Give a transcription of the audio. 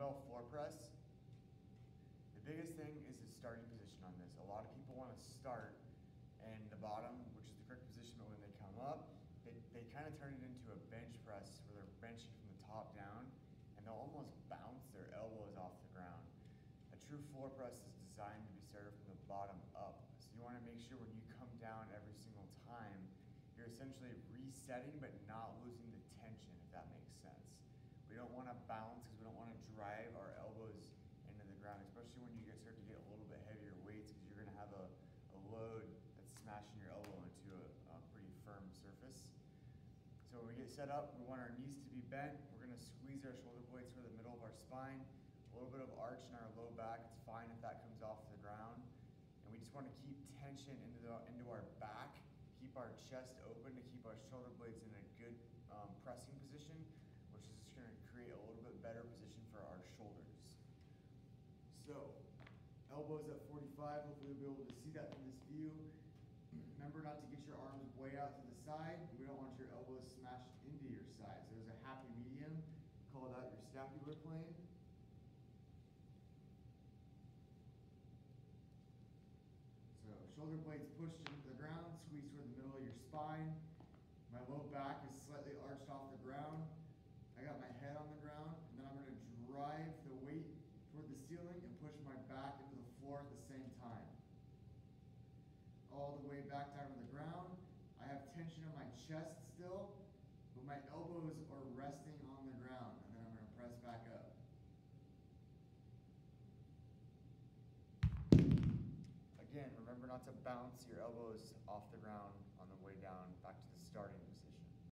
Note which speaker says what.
Speaker 1: dumbbell floor press, the biggest thing is the starting position on this. A lot of people want to start in the bottom, which is the correct position, but when they come up, they, they kind of turn it into a bench press where they're benching from the top down and they'll almost bounce their elbows off the ground. A true floor press is designed to be started from the bottom up. So you want to make sure when you come down every single time, you're essentially resetting but not losing the tension, if that makes sense. We don't want to bounce because we don't want to drive our elbows into the ground, especially when you get, start to get a little bit heavier weights because you're going to have a, a load that's smashing your elbow into a, a pretty firm surface. So when we get set up, we want our knees to be bent. We're gonna squeeze our shoulder blades for the middle of our spine. A little bit of arch in our low back. It's fine if that comes off the ground. And we just wanna keep tension into, the, into our back, keep our chest open to keep our shoulder blades in a good um, pressing position, which is just gonna create a little bit better position for our shoulders. So, elbows at 45, hopefully you'll be able to see that from this view. Remember not to get your arms way out to the side. We don't want your elbows smashed into your sides. There's a happy medium. Call that your scapular plane. So shoulder blades pushed into the ground, squeeze toward the middle of your spine. My low back is slightly arched off the ground. I got my head on the ground, and then I'm gonna drive the weight toward the ceiling and push my back into the floor at the same time all the way back down to the ground. I have tension in my chest still, but my elbows are resting on the ground, and then I'm gonna press back up. Again, remember not to bounce your elbows off the ground on the way down back to the starting